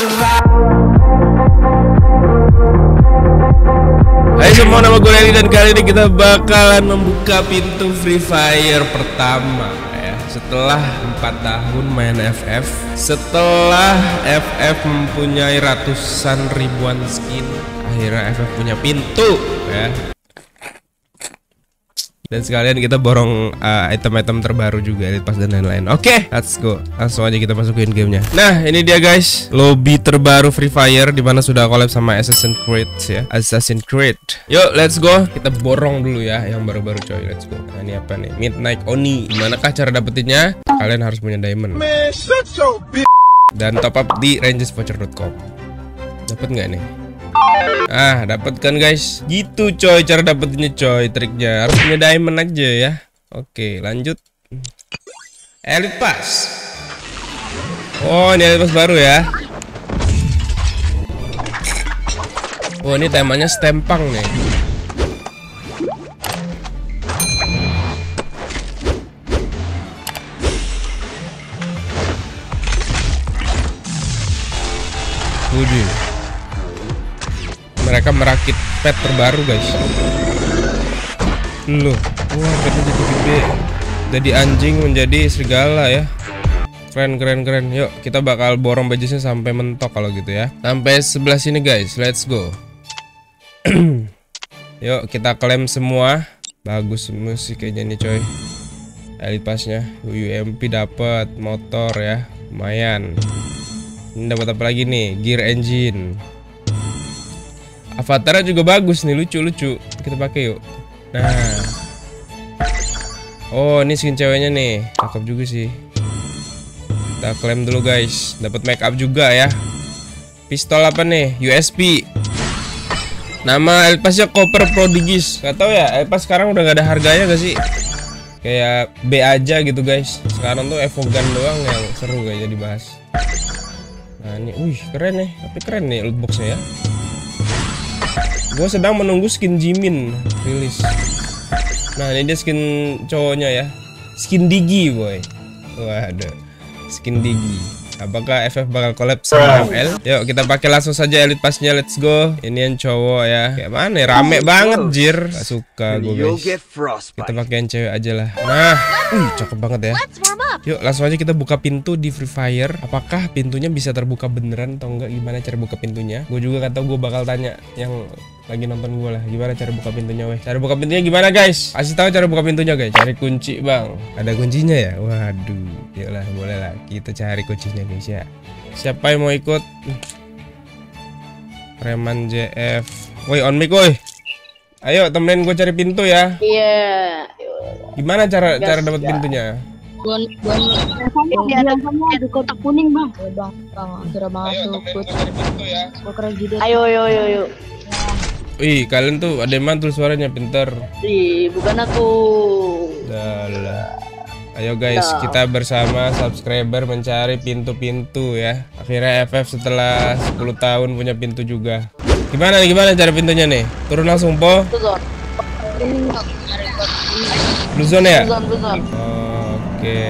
Hai semua, nama gue Leli dan kali ini kita bakalan membuka pintu Free Fire pertama ya. Setelah 4 tahun main FF, setelah FF mempunyai ratusan ribuan skin, akhirnya FF punya pintu ya. Dan sekalian kita borong uh, item-item terbaru juga Elite Pass dan lain-lain. Oke, let's go. Langsung aja kita masukin gamenya. Nah, ini dia guys. Lobby terbaru Free Fire Di mana sudah collab sama Assassin's Creed ya. Assassin's Creed. Yuk, let's go. Kita borong dulu ya Yang baru-baru coy, let's go. Nah, ini apa nih? Midnight Oni. Gimanakah cara dapetinnya? Kalian harus punya diamond. Dan top up di rangesvoucher.com Dapat nggak nih? Ah, dapat kan guys. Gitu coy cara dapetinnya coy triknya. Harus punya diamond aja ya. Oke, lanjut. Elite Pass. Oh, ini Elite Pass baru ya. Oh, ini temanya stempang nih. Wudih mereka merakit pet terbaru guys. Loh, wah petnya jadi gede. Jadi anjing menjadi serigala ya. Keren keren keren. Yuk kita bakal borong bajusnya sampai mentok kalau gitu ya. Sampai sebelah sini guys. Let's go. Yuk kita klaim semua. Bagus musik kayaknya nih coy. Elite passnya. UMP dapat motor ya. Lumayan. Ini dapat apa lagi nih? Gear engine Avatarnya juga bagus nih, lucu-lucu. Kita pakai yuk. Nah. Oh, ini skin ceweknya nih. Cakep juga sih. Kita klaim dulu, guys. Dapat make up juga ya. Pistol apa nih? USP. Nama Elpasnya Copper Prodigis. Gak tau ya, Elpas sekarang udah gak ada harganya gak sih? Kayak B aja gitu, guys. Sekarang tuh Evogan doang yang seru kayaknya dibahas. Nah, ini wih, keren nih. Tapi keren nih lootboxnya ya. Gue sedang menunggu skin Jimin rilis. Nah ini dia skin cowoknya ya. Skin Digi boy. Waduh. Skin Digi. Apakah FF bakal collab sama ML? Yuk kita pakai langsung saja elite passnya let's go. Ini yang cowok ya. Kayak mana? ya? Rame banget jir. Gak suka gue guys. Kita pakai yang cewek aja lah. Nah, uh, cakep banget ya. Yuk langsung aja kita buka pintu di Free Fire. Apakah pintunya bisa terbuka beneran atau enggak? Gimana cara buka pintunya? Gue juga kata gue bakal tanya yang lagi nonton gue lah. Gimana cara buka pintunya weh? Cara buka pintunya gimana guys? Kasih tahu cara buka pintunya guys. Cari kunci bang. Ada kuncinya ya? Waduh. Yuklah boleh lah. Kita cari kuncinya guys ya. Siapa yang mau ikut? Preman JF. Woi on mic woi. Ayo temenin gue cari pintu ya. Iya. Gimana cara Gas, cara dapat ya. pintunya? Buan buan Yang di atas ada kotak kuning bang. Ya bang, bang segera masuk. Ya. Ayo, ayo, ayo, ayo. Wih, kalian tuh ada yang mantul suaranya pinter. Ih, bukan aku. Dalah. Ayo guys, Nah. kita bersama subscriber mencari pintu-pintu ya. Akhirnya FF setelah 10 tahun punya pintu juga. Gimana nih, gimana cara pintunya nih? Turun langsung po? Itu zon. Blue zone ya? Zon. Oke.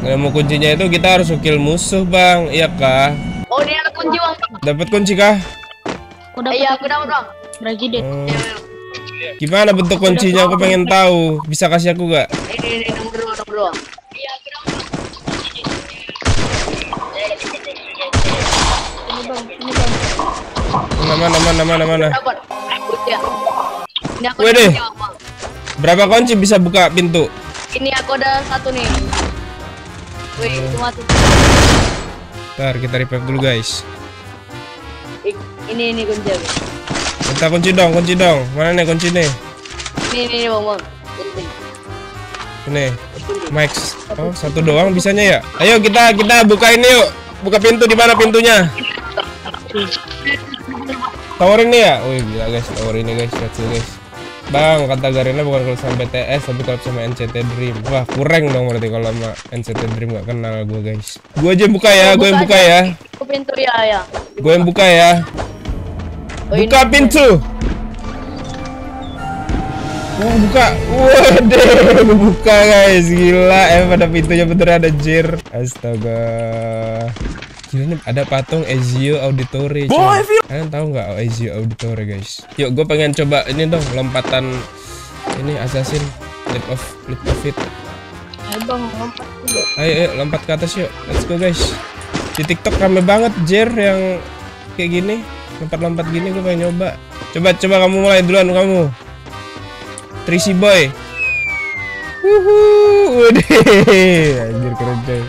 Nemu kuncinya itu kita harus kill musuh, Bang. Iya kah? Oh, dia ada kunci bang. Dapat kunci kah? Udah Iya, aku dapat bang. Jidat. Oh. Gimana bentuk kuncinya? Aku pengen tahu. Bisa kasih aku gak? Ini, ini, nomor dua, nomor dua. Ini bang, ini bang. Mana mana mana mana Wede. Berapa kunci bisa buka pintu? Ini aku ada satu nih. Wih, cuma tuh. Ntar kita repair dulu guys. Ini, ini kunci. Minta kunci dong, kunci dong. Mana nih kunci nih? Ini, ini, ini, bang, bang. Ini. Max. Oh, satu doang bisanya ya? Ayo kita kita buka ini yuk. Buka pintu di mana pintunya? Tower ini ya? Wih gila guys, tower ini guys, go guys. Bang, kata Garena bukan kalau sama BTS tapi kalau sama NCT Dream. Wah, kurang dong berarti kalau sama NCT Dream gak kenal gue guys. Gue aja yang buka ya, gue yang buka ya. Aku pintu ya, ya. Gue yang buka ya. Oh, ini. Buka pintu. Oh, buka. Waduh, buka guys. Gila, eh pada pintunya bener ada jir. Astaga. Gila ini ada patung Ezio Auditore. Boy, Kalian tahu nggak Ezio Auditore guys? Yuk, gue pengen coba ini dong lompatan ini assassin leap of leap of it. Ayo bang, lompat dulu. Ayo, ayo lompat ke atas yuk. Let's go guys. Di TikTok rame banget Jer yang kayak gini, lompat-lompat gini gue pengen nyoba. Coba coba kamu mulai duluan kamu. Trisi boy. Wuhu, Waduh, anjir keren coy.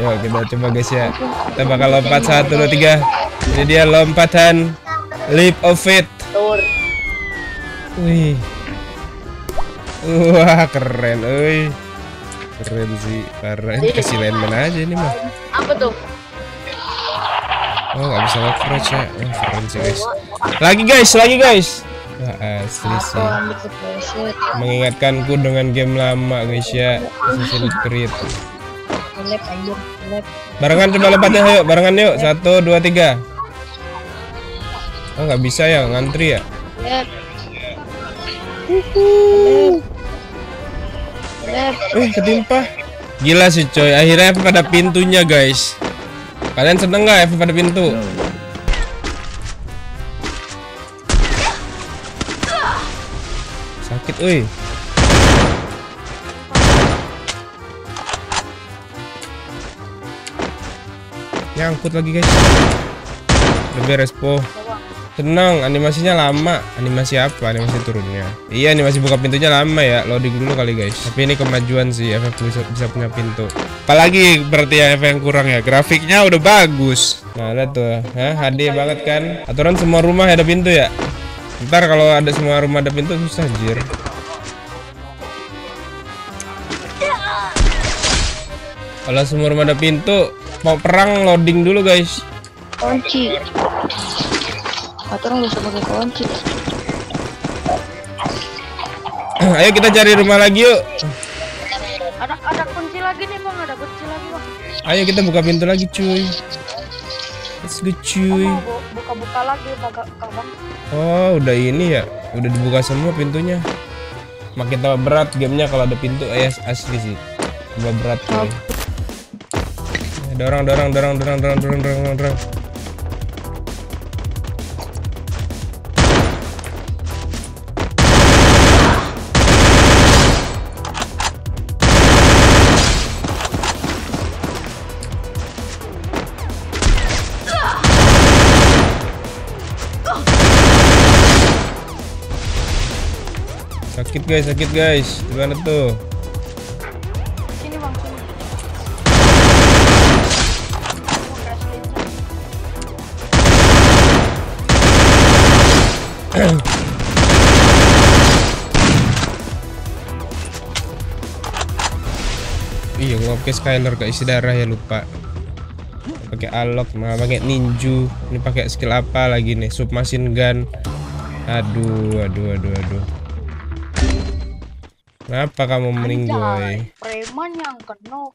Yuk kita coba guys ya. Kita bakal lompat satu dua tiga. Ini dia lompatan leap of faith. Wih. Wah keren, wih. Keren sih, parah. Ini kasih landman aja ini mah. Apa tuh? Oh nggak bisa leverage ya. Oh, keren sih guys. Lagi guys, lagi guys. Wah, asli Aku sih. ambil ke preset. Mengingatkanku dengan game lama guys ya. Assassin's Creed. Barengan coba lompatnya ayo, barengan yuk. Satu, dua, tiga. Oh nggak bisa ya, ngantri ya. Eh ketimpa. Gila sih coy, akhirnya pada pintunya guys. Kalian seneng nggak F pada pintu? Sakit, woi. Nyangkut lagi guys. Udah beres Tenang, animasinya lama. Animasi apa? Animasi turunnya. Iya, animasi buka pintunya lama ya. Loading dulu kali guys. Tapi ini kemajuan sih, FF bisa, bisa punya pintu. Apalagi berarti ya FF yang kurang ya. Grafiknya udah bagus. Nah, lihat tuh. Hah, HD banget kan? Aturan semua rumah ada pintu ya. Ntar kalau ada semua rumah ada pintu susah jir. Kalau semua rumah ada pintu, mau perang loading dulu guys. Kunci. Aturan bisa pakai kunci. Ayo kita cari rumah lagi yuk. Ada ada kunci lagi nih bang, ada kunci lagi bang. Ayo kita buka pintu lagi cuy. Let's go cuy. Buka-buka lagi bang. Oh udah ini ya, udah dibuka semua pintunya. Makin tambah berat gamenya kalau ada pintu eh asli sih. Tambah berat cuy. Eh, Dorong dorong dorong dorong dorong dorong dorong dorong. Sakit guys, sakit guys. Gimana tuh? Sini bang. Iya, gua pakai Skyler ke isi darah ya lupa. Pakai alok, malah pakai ninju. Ini pakai skill apa lagi nih? Submachine gun. Aduh, aduh, aduh, aduh. Kenapa kamu meninggoy? Preman yang kena.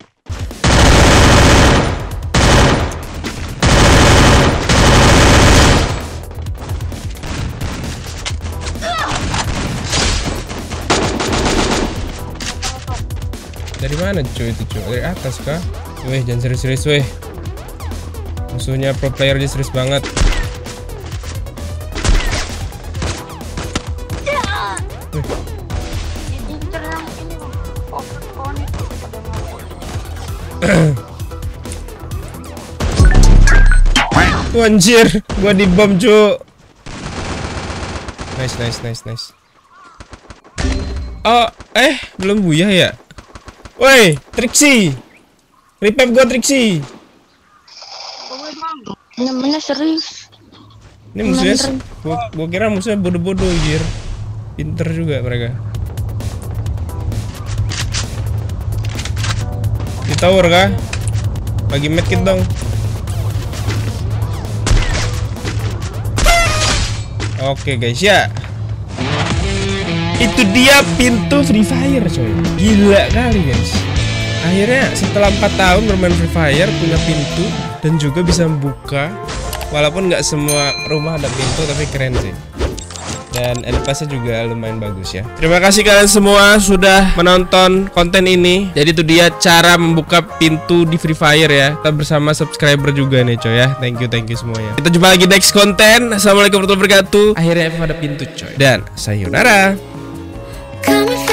Dari mana cuy itu cuy? Dari atas kah? Weh, jangan serius-serius weh. Musuhnya pro player aja serius banget. Anjir, gua di bom cu. Nice, nice, nice, nice. Oh, eh, belum buyah ya? Woi, Trixie. Revive gua Trixie. Bener-bener serius. Ini musuhnya, gua, gua kira musuhnya bodoh-bodoh anjir. Pinter juga mereka. Tower kah? Bagi medkit dong. Oke guys ya. Itu dia pintu Free Fire coy. Gila kali guys. Akhirnya setelah 4 tahun bermain Free Fire punya pintu dan juga bisa membuka walaupun nggak semua rumah ada pintu tapi keren sih. Dan elipasnya juga lumayan bagus ya. Terima kasih kalian semua sudah menonton konten ini. Jadi itu dia cara membuka pintu di Free Fire ya. Kita bersama subscriber juga nih coy ya. Thank you thank you semuanya. Kita jumpa lagi next konten. Assalamualaikum warahmatullahi wabarakatuh. Akhirnya pada pintu coy. Dan sayonara. Coming